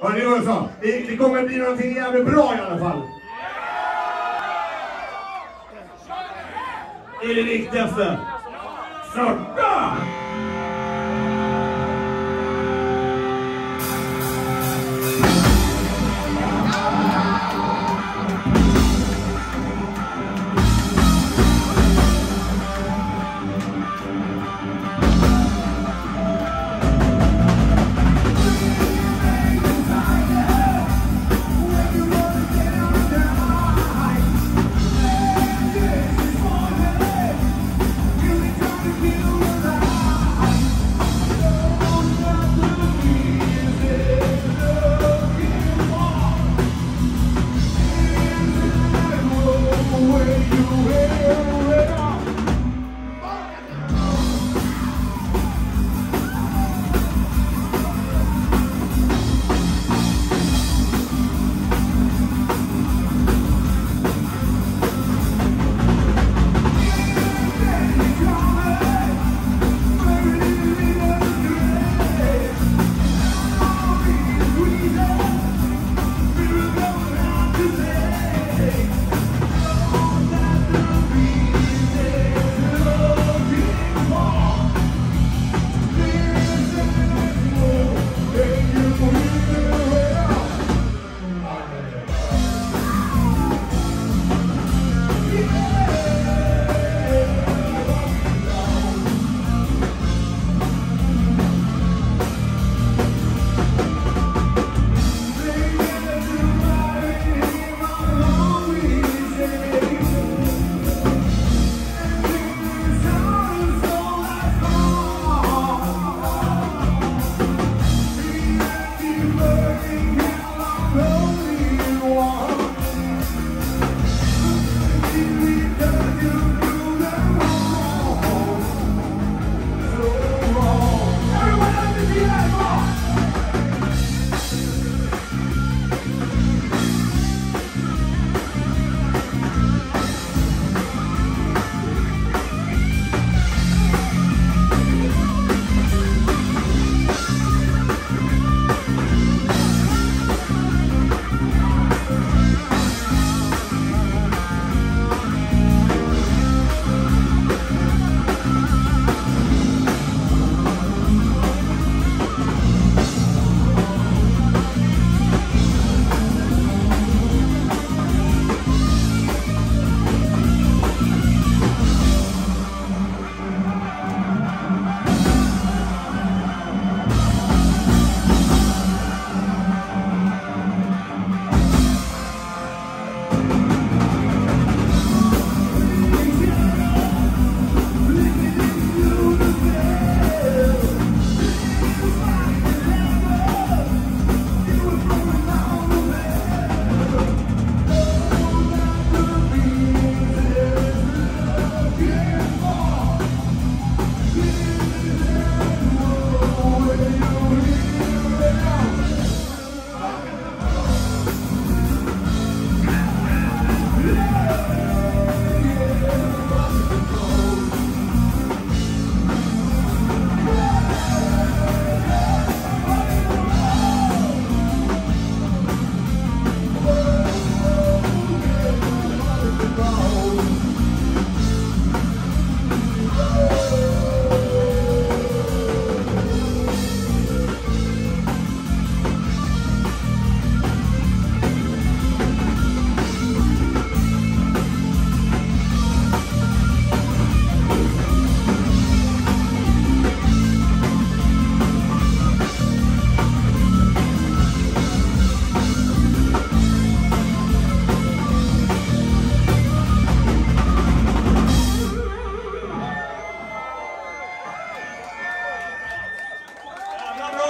Hörni Olsson, det, det kommer bli någonting jävligt bra i alla fall. Det är det viktigaste. Starta!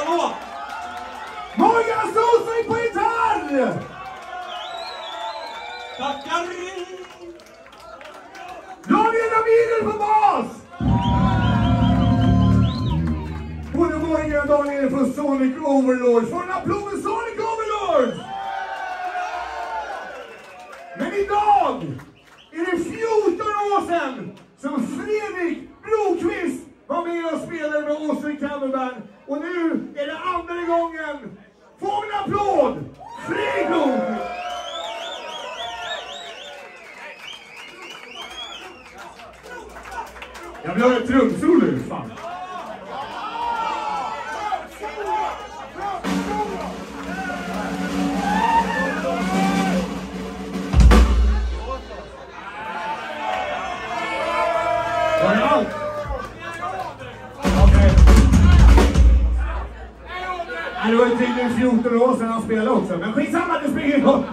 Låt! Morgan Solsving på gitarr! Tackar! Daniel Ramirez på bas! Både Morgan och Daniel från Sonic Overlords. Får en applåd för Sonic Overlords! Men idag är det 14 år sedan som Fredrik Broqvist var med och spelade med oss i coverband. Och nu är det andra gången. Få en applåd! Frigod! Jag vill höra ett trumsolo fan. 14 år sedan han spelade också, men skitsamma, det spelar ingen roll.